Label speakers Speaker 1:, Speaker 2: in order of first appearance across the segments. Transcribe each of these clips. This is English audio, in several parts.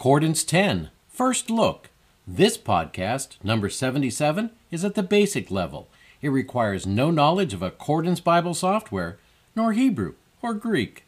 Speaker 1: Accordance 10 First Look. This podcast, number 77, is at the basic level. It requires no knowledge of Accordance Bible software, nor Hebrew or Greek.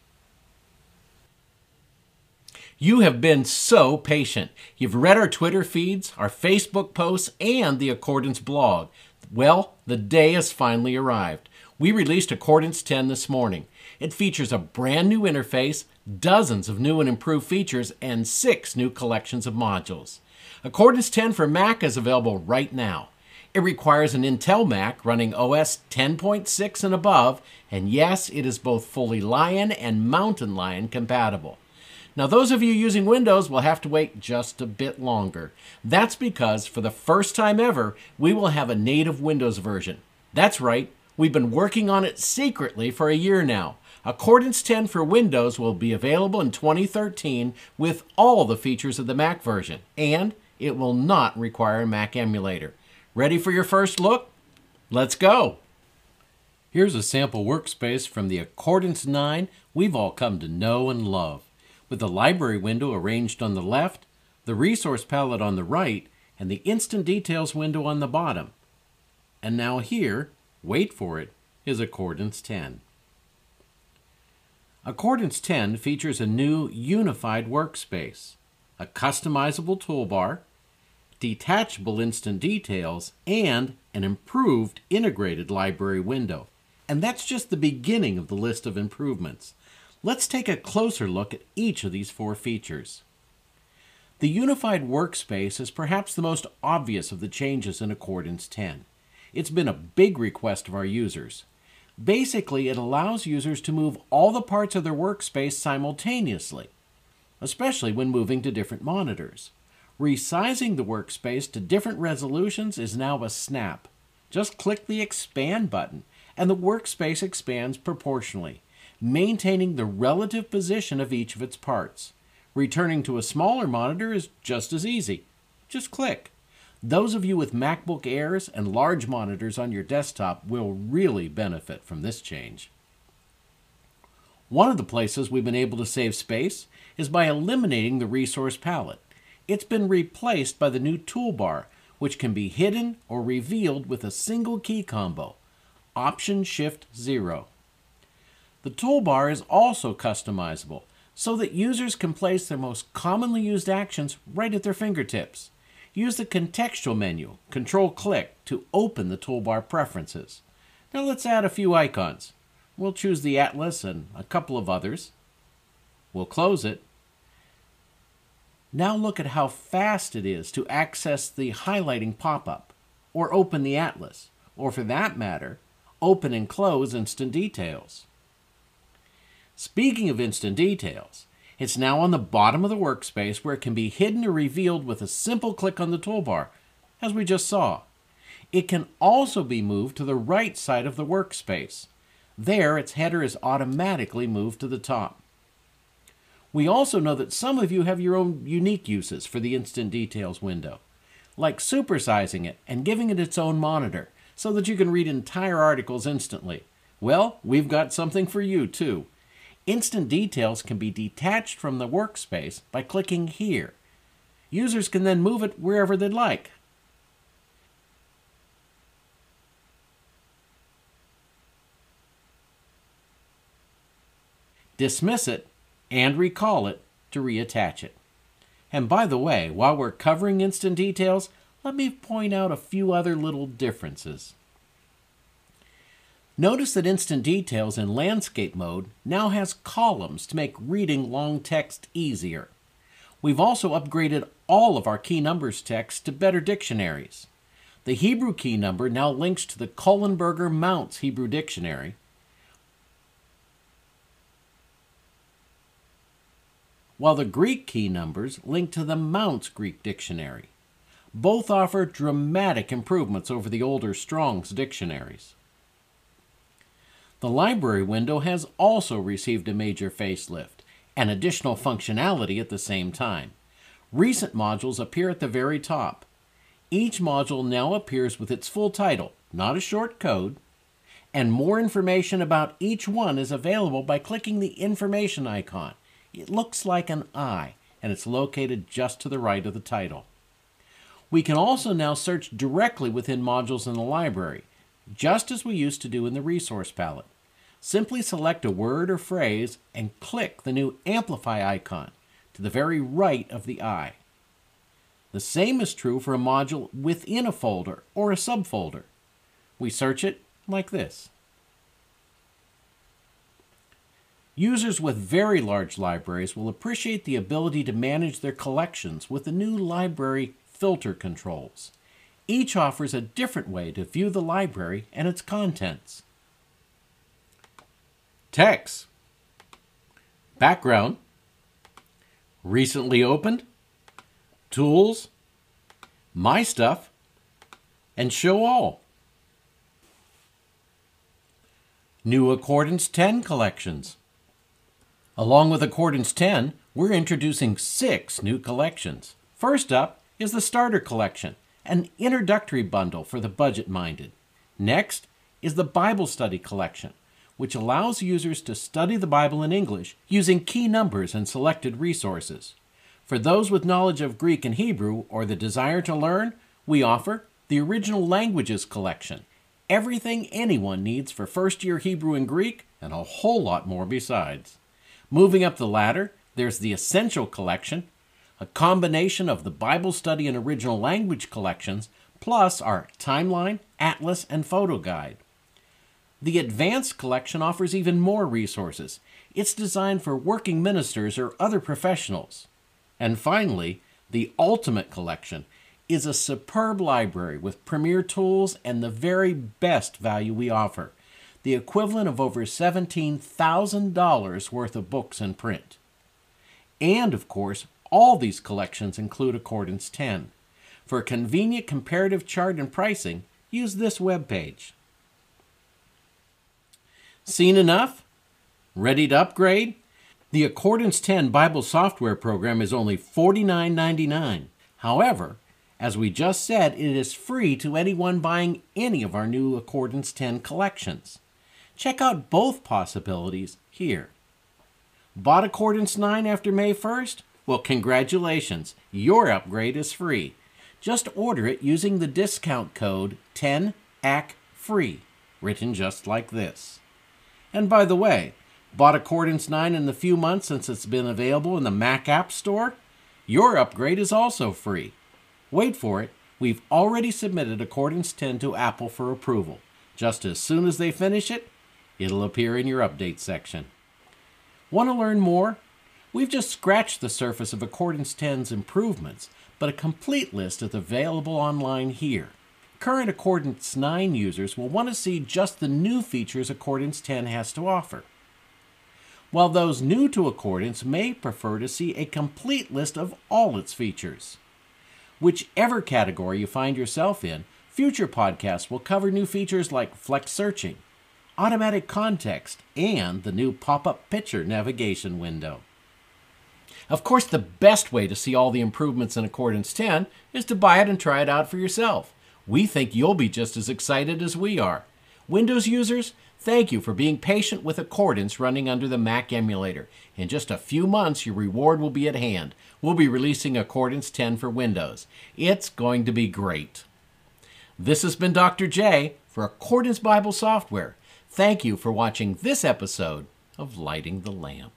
Speaker 1: You have been so patient. You've read our Twitter feeds, our Facebook posts, and the Accordance blog. Well, the day has finally arrived. We released Accordance 10 this morning. It features a brand new interface, dozens of new and improved features, and six new collections of modules. Accordance 10 for Mac is available right now. It requires an Intel Mac running OS 10.6 and above, and yes, it is both fully Lion and Mountain Lion compatible. Now, those of you using Windows will have to wait just a bit longer. That's because, for the first time ever, we will have a native Windows version. That's right, we've been working on it secretly for a year now. Accordance 10 for Windows will be available in 2013 with all the features of the Mac version, and it will not require a Mac emulator. Ready for your first look? Let's go! Here's a sample workspace from the Accordance 9 we've all come to know and love. With the library window arranged on the left, the resource palette on the right, and the instant details window on the bottom. And now here, wait for it, is Accordance 10. Accordance 10 features a new unified workspace, a customizable toolbar, detachable instant details, and an improved integrated library window. And that's just the beginning of the list of improvements. Let's take a closer look at each of these four features. The unified workspace is perhaps the most obvious of the changes in Accordance 10. It's been a big request of our users. Basically, it allows users to move all the parts of their workspace simultaneously, especially when moving to different monitors. Resizing the workspace to different resolutions is now a snap. Just click the Expand button, and the workspace expands proportionally, maintaining the relative position of each of its parts. Returning to a smaller monitor is just as easy. Just click. Those of you with MacBook Airs and large monitors on your desktop will really benefit from this change. One of the places we've been able to save space is by eliminating the resource palette. It's been replaced by the new toolbar, which can be hidden or revealed with a single key combo, Option Shift 0. The toolbar is also customizable so that users can place their most commonly used actions right at their fingertips. Use the contextual menu, Control click, to open the toolbar preferences. Now let's add a few icons. We'll choose the Atlas and a couple of others. We'll close it. Now look at how fast it is to access the highlighting pop-up, or open the Atlas, or for that matter, open and close Instant Details. Speaking of Instant Details, it's now on the bottom of the workspace where it can be hidden or revealed with a simple click on the toolbar, as we just saw. It can also be moved to the right side of the workspace. There, its header is automatically moved to the top. We also know that some of you have your own unique uses for the Instant Details window, like supersizing it and giving it its own monitor so that you can read entire articles instantly. Well, we've got something for you too. Instant Details can be detached from the workspace by clicking here. Users can then move it wherever they'd like. Dismiss it and recall it to reattach it. And by the way, while we're covering instant details, let me point out a few other little differences. Notice that Instant Details in landscape mode now has columns to make reading long text easier. We've also upgraded all of our key numbers text to better dictionaries. The Hebrew key number now links to the Kohlenberger Mounce Hebrew Dictionary, while the Greek key numbers link to the Mounce Greek Dictionary. Both offer dramatic improvements over the older Strong's dictionaries. The library window has also received a major facelift and additional functionality at the same time. Recent modules appear at the very top. Each module now appears with its full title, not a short code, and more information about each one is available by clicking the information icon. It looks like an eye, and it's located just to the right of the title. We can also now search directly within modules in the library, just as we used to do in the resource palette. Simply select a word or phrase and click the new Amplify icon to the very right of the eye. The same is true for a module within a folder or a subfolder. We search it like this. Users with very large libraries will appreciate the ability to manage their collections with the new library filter controls. Each offers a different way to view the library and its contents. Text Background Recently opened Tools My Stuff and Show All. New Accordance 10 collections. Along with Accordance 10, we're introducing six new collections. First up is the Starter Collection, an introductory bundle for the budget minded. Next is the Bible Study Collection, which allows users to study the Bible in English using key numbers and selected resources. For those with knowledge of Greek and Hebrew or the desire to learn, we offer the Original Languages Collection, everything anyone needs for first year Hebrew and Greek, and a whole lot more besides. Moving up the ladder, there's the Essential Collection, a combination of the Bible Study and Original Language collections, plus our Timeline, Atlas, and Photo Guide. The Advanced Collection offers even more resources. It's designed for working ministers or other professionals. And finally, the Ultimate Collection is a superb library with premier tools and the very best value we offer the equivalent of over $17,000 worth of books in print. And of course, all these collections include Accordance 10. For a convenient comparative chart and pricing, use this web page. Seen enough? Ready to upgrade? The Accordance 10 Bible software program is only $49.99. However, as we just said, it is free to anyone buying any of our new Accordance 10 collections. Check out both possibilities here. Bought Accordance 9 after May 1st? Well, congratulations, your upgrade is free. Just order it using the discount code 10ACFREE, written just like this. And by the way, bought Accordance 9 in the few months since it's been available in the Mac App Store? Your upgrade is also free. Wait for it, we've already submitted Accordance 10 to Apple for approval. Just as soon as they finish it, It'll appear in your update section. Want to learn more? We've just scratched the surface of Accordance 10's improvements, but a complete list is available online here. Current Accordance 9 users will want to see just the new features Accordance 10 has to offer. While those new to Accordance may prefer to see a complete list of all its features. Whichever category you find yourself in, future podcasts will cover new features like flex searching, automatic context, and the new pop up picture navigation window. Of course, the best way to see all the improvements in Accordance 10 is to buy it and try it out for yourself. We think you'll be just as excited as we are. Windows users, thank you for being patient with Accordance running under the Mac emulator. In just a few months, your reward will be at hand. We'll be releasing Accordance 10 for Windows. It's going to be great. This has been Dr. J for Accordance Bible Software. Thank you for watching this episode of Lighting the Lamp.